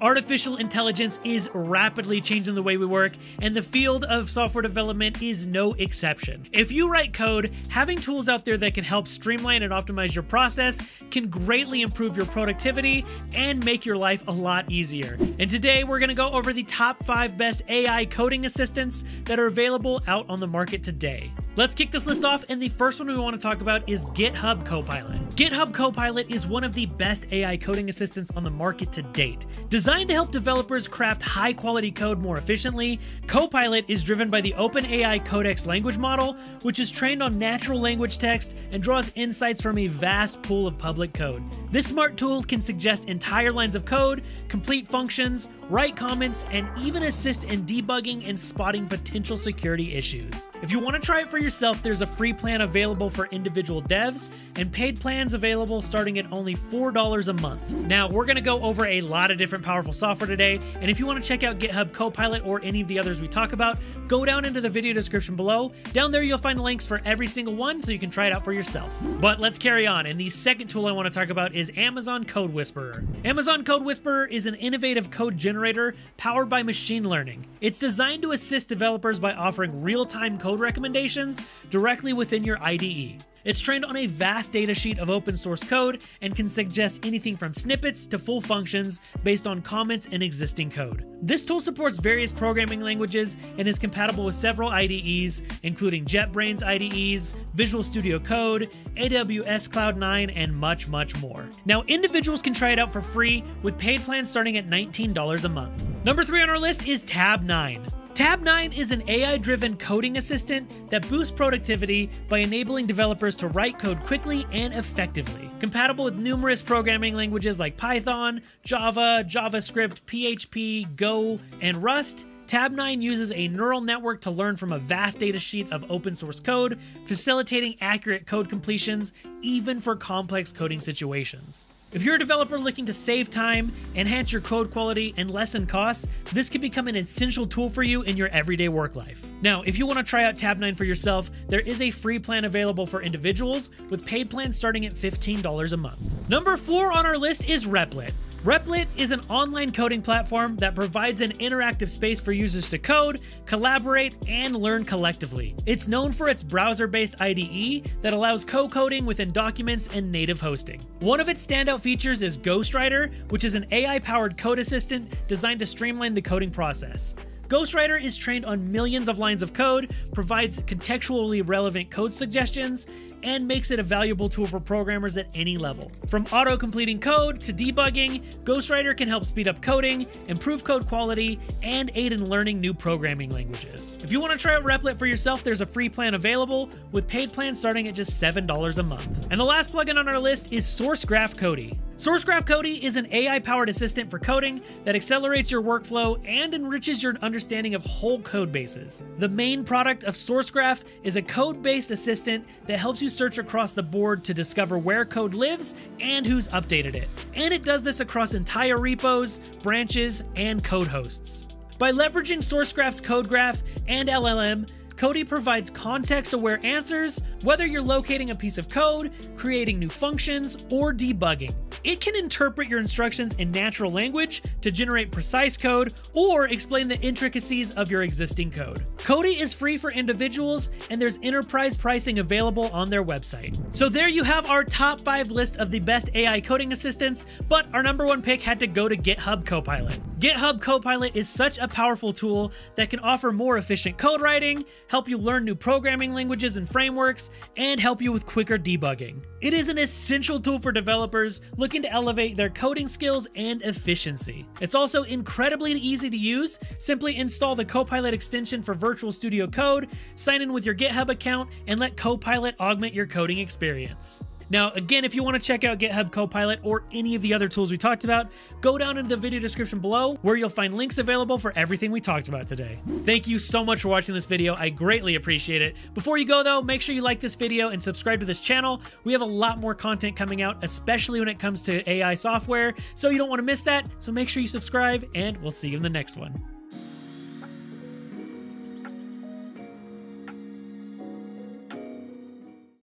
Artificial intelligence is rapidly changing the way we work, and the field of software development is no exception. If you write code, having tools out there that can help streamline and optimize your process can greatly improve your productivity and make your life a lot easier. And today we're going to go over the top five best AI coding assistants that are available out on the market today. Let's kick this list off, and the first one we want to talk about is GitHub Copilot. GitHub Copilot is one of the best AI coding assistants on the market to date. Designed to help developers craft high quality code more efficiently, Copilot is driven by the OpenAI Codex language model, which is trained on natural language text and draws insights from a vast pool of public code. This smart tool can suggest entire lines of code, complete functions, write comments, and even assist in debugging and spotting potential security issues. If you want to try it for yourself, there's a free plan available for individual devs and paid plans available starting at only $4 a month. Now, we're going to go over a lot of different powerful software today, and if you want to check out GitHub Copilot or any of the others we talk about, go down into the video description below. Down there, you'll find links for every single one so you can try it out for yourself. But let's carry on, and the second tool I want to talk about is Amazon CodeWhisperer. Amazon CodeWhisperer is an innovative code generator powered by machine learning. It's designed to assist developers by offering real time code recommendations directly within your IDE. It's trained on a vast data sheet of open source code and can suggest anything from snippets to full functions based on comments in existing code. This tool supports various programming languages and is compatible with several IDEs, including JetBrains IDEs, Visual Studio Code, AWS Cloud9, and much, much more. Now, individuals can try it out for free with paid plans starting at $19 a month. Number three on our list is Tabnine. Tabnine is an AI driven coding assistant that boosts productivity by enabling developers to write code quickly and effectively. Compatible with numerous programming languages like Python, Java, JavaScript, PHP, Go, and Rust, Tabnine uses a neural network to learn from a vast data sheet of open source code, facilitating accurate code completions even for complex coding situations. If you're a developer looking to save time, enhance your code quality, and lessen costs, this can become an essential tool for you in your everyday work life. Now, if you want to try out Tabnine for yourself, there is a free plan available for individuals, with paid plans starting at $15 a month. Number four on our list is Replit. Replit is an online coding platform that provides an interactive space for users to code, collaborate, and learn collectively. It's known for its browser based IDE that allows co coding within documents and native hosting. One of its standout features is Ghostwriter, which is an AI powered code assistant designed to streamline the coding process. Ghostwriter is trained on millions of lines of code, provides contextually relevant code suggestions, and makes it a valuable tool for programmers at any level. From auto completing code to debugging, Ghostwriter can help speed up coding, improve code quality, and aid in learning new programming languages. If you want to try out Replit for yourself, there's a free plan available, with paid plans starting at just $7 a month. And the last plugin on our list is SourceGraph Cody. SourceGraph Cody is an AI powered assistant for coding that accelerates your workflow and enriches your understanding of whole code bases. The main product of SourceGraph is a code based assistant that helps you search across the board to discover where code lives and who's updated it. And it does this across entire repos, branches, and code hosts. By leveraging SourceGraph's code graph and LLM, Cody provides context aware answers, whether you're locating a piece of code, creating new functions, or debugging. It can interpret your instructions in natural language to generate precise code or explain the intricacies of your existing code. Cody is free for individuals, and there's enterprise pricing available on their website. So there you have our top five list of the best AI coding assistants, but our number one pick had to go to GitHub Copilot. GitHub Copilot is such a powerful tool that can offer more efficient code writing, help you learn new programming languages and frameworks, and help you with quicker debugging. It is an essential tool for developers looking to elevate their coding skills and efficiency. It's also incredibly easy to use. Simply install the Copilot extension for Virtual Studio Code, sign in with your GitHub account, and let Copilot augment your coding experience. Now, again, if you want to check out GitHub Copilot or any of the other tools we talked about, go down into the video description below where you'll find links available for everything we talked about today. Thank you so much for watching this video. I greatly appreciate it. Before you go though, make sure you like this video and subscribe to this channel. We have a lot more content coming out, especially when it comes to AI software, so you don't want to miss that. So make sure you subscribe and we'll see you in the next one.